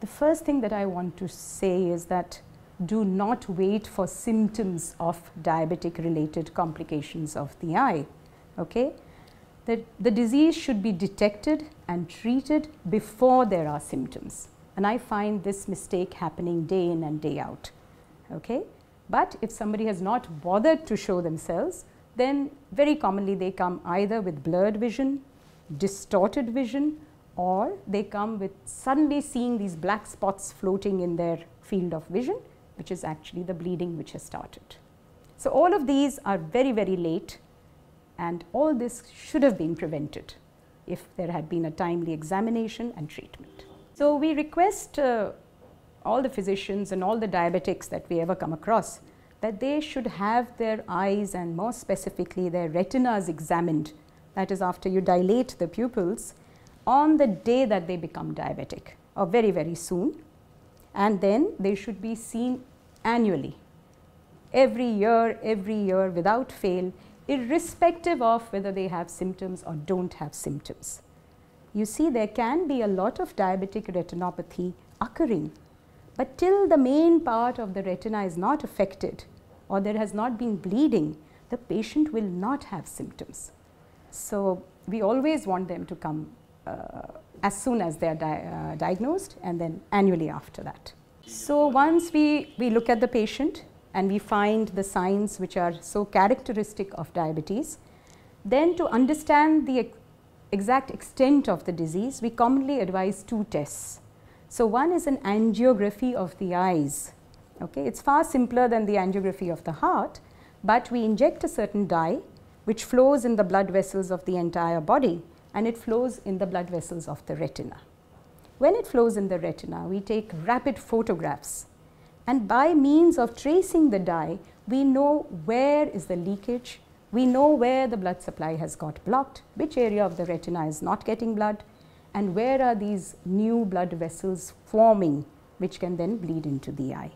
The first thing that I want to say is that do not wait for symptoms of diabetic related complications of the eye. Okay? That the disease should be detected and treated before there are symptoms. And I find this mistake happening day in and day out. Okay? But if somebody has not bothered to show themselves, then very commonly they come either with blurred vision, distorted vision, or they come with suddenly seeing these black spots floating in their field of vision, which is actually the bleeding which has started. So, all of these are very, very late and all this should have been prevented if there had been a timely examination and treatment. So, we request uh, all the physicians and all the diabetics that we ever come across that they should have their eyes and more specifically their retinas examined that is after you dilate the pupils on the day that they become diabetic or very very soon and then they should be seen annually every year every year without fail irrespective of whether they have symptoms or don't have symptoms. You see there can be a lot of diabetic retinopathy occurring but till the main part of the retina is not affected or there has not been bleeding, the patient will not have symptoms. So, we always want them to come as soon as they are di uh, diagnosed and then annually after that. So, once we, we look at the patient and we find the signs which are so characteristic of diabetes, then to understand the ex exact extent of the disease, we commonly advise two tests. So, one is an angiography of the eyes. Okay. It is far simpler than the angiography of the heart, but we inject a certain dye which flows in the blood vessels of the entire body and it flows in the blood vessels of the retina. When it flows in the retina, we take rapid photographs and by means of tracing the dye, we know where is the leakage, we know where the blood supply has got blocked, which area of the retina is not getting blood, and where are these new blood vessels forming which can then bleed into the eye.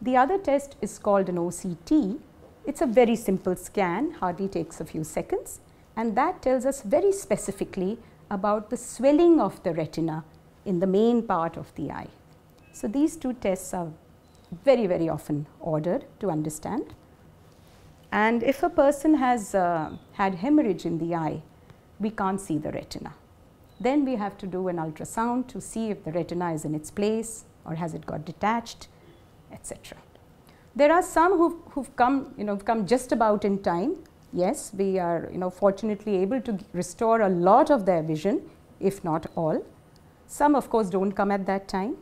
The other test is called an OCT. It's a very simple scan, hardly takes a few seconds and that tells us very specifically about the swelling of the retina in the main part of the eye. So, these two tests are very, very often ordered to understand. And if a person has uh, had hemorrhage in the eye, we can't see the retina. Then we have to do an ultrasound to see if the retina is in its place or has it got detached, etc. There are some who've, who've come, you know, come just about in time. Yes, we are, you know, fortunately able to restore a lot of their vision, if not all. Some of course don't come at that time.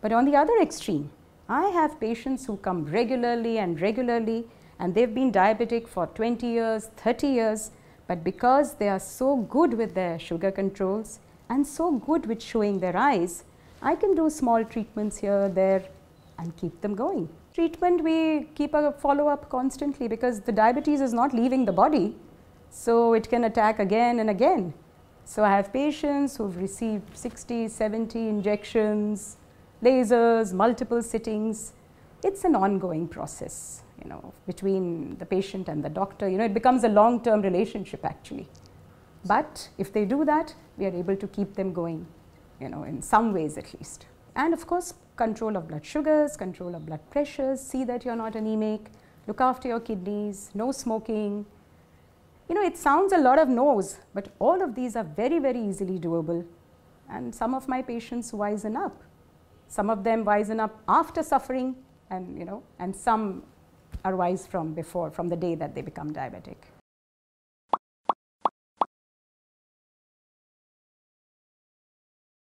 But on the other extreme, I have patients who come regularly and regularly and they've been diabetic for 20 years, 30 years but because they are so good with their sugar controls and so good with showing their eyes, I can do small treatments here, there and keep them going. Treatment we keep a follow up constantly because the diabetes is not leaving the body. So, it can attack again and again. So, I have patients who have received 60, 70 injections, lasers, multiple sittings. It's an ongoing process you know, between the patient and the doctor, you know, it becomes a long-term relationship actually. But if they do that, we are able to keep them going, you know, in some ways at least. And of course, control of blood sugars, control of blood pressures, see that you're not anemic, look after your kidneys, no smoking. You know, it sounds a lot of no's, but all of these are very, very easily doable. And some of my patients wisen up. Some of them wisen up after suffering and, you know, and some are wise from before, from the day that they become diabetic.